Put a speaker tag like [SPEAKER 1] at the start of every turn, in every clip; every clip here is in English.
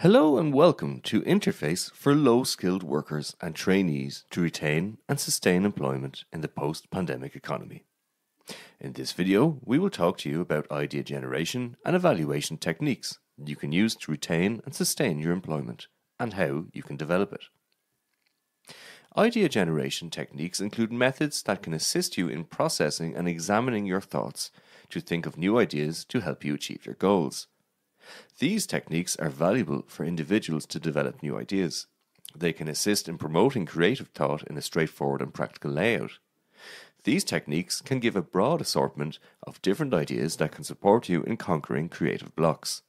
[SPEAKER 1] Hello and welcome to Interface for low skilled workers and trainees to retain and sustain employment in the post pandemic economy. In this video, we will talk to you about idea generation and evaluation techniques you can use to retain and sustain your employment and how you can develop it. Idea generation techniques include methods that can assist you in processing and examining your thoughts to think of new ideas to help you achieve your goals. These techniques are valuable for individuals to develop new ideas. They can assist in promoting creative thought in a straightforward and practical layout. These techniques can give a broad assortment of different ideas that can support you in conquering creative blocks.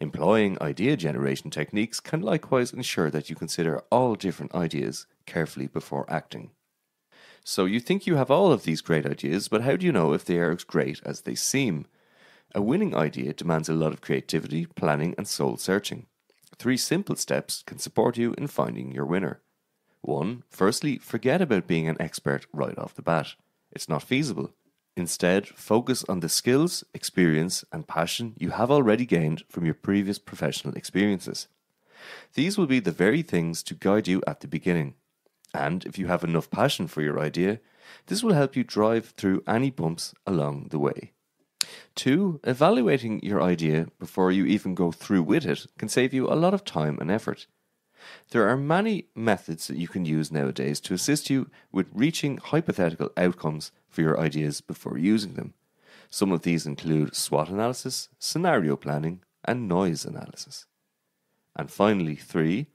[SPEAKER 1] Employing idea generation techniques can likewise ensure that you consider all different ideas carefully before acting. So you think you have all of these great ideas, but how do you know if they are as great as they seem? A winning idea demands a lot of creativity, planning, and soul searching. Three simple steps can support you in finding your winner. 1. Firstly, forget about being an expert right off the bat. It's not feasible. Instead, focus on the skills, experience, and passion you have already gained from your previous professional experiences. These will be the very things to guide you at the beginning. And if you have enough passion for your idea, this will help you drive through any bumps along the way. Two, evaluating your idea before you even go through with it can save you a lot of time and effort. There are many methods that you can use nowadays to assist you with reaching hypothetical outcomes for your ideas before using them. Some of these include SWOT analysis, scenario planning, and noise analysis. And finally, three,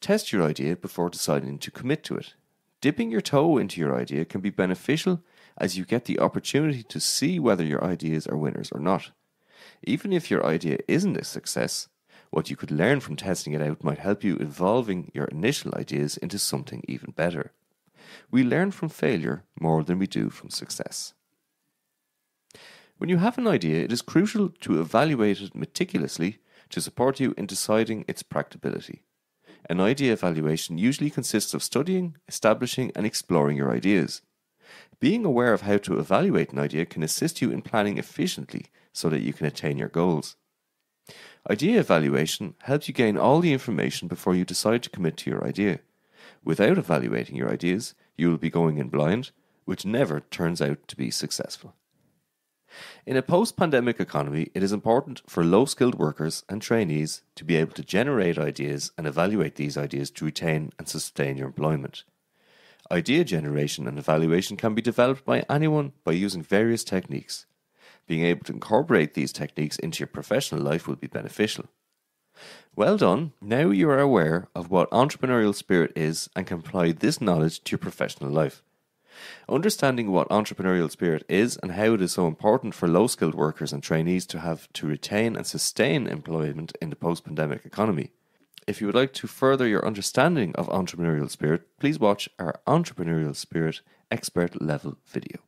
[SPEAKER 1] test your idea before deciding to commit to it. Dipping your toe into your idea can be beneficial as you get the opportunity to see whether your ideas are winners or not. Even if your idea isn't a success, what you could learn from testing it out might help you evolving your initial ideas into something even better. We learn from failure more than we do from success. When you have an idea, it is crucial to evaluate it meticulously to support you in deciding its practicability. An idea evaluation usually consists of studying, establishing, and exploring your ideas. Being aware of how to evaluate an idea can assist you in planning efficiently so that you can attain your goals. Idea evaluation helps you gain all the information before you decide to commit to your idea. Without evaluating your ideas, you will be going in blind, which never turns out to be successful. In a post pandemic economy, it is important for low skilled workers and trainees to be able to generate ideas and evaluate these ideas to retain and sustain your employment. Idea generation and evaluation can be developed by anyone by using various techniques. Being able to incorporate these techniques into your professional life will be beneficial. Well done. Now you are aware of what entrepreneurial spirit is and can apply this knowledge to your professional life. Understanding what entrepreneurial spirit is and how it is so important for low skilled workers and trainees to have to retain and sustain employment in the post pandemic economy if you would like to further your understanding of entrepreneurial spirit, please watch our Entrepreneurial Spirit expert level video.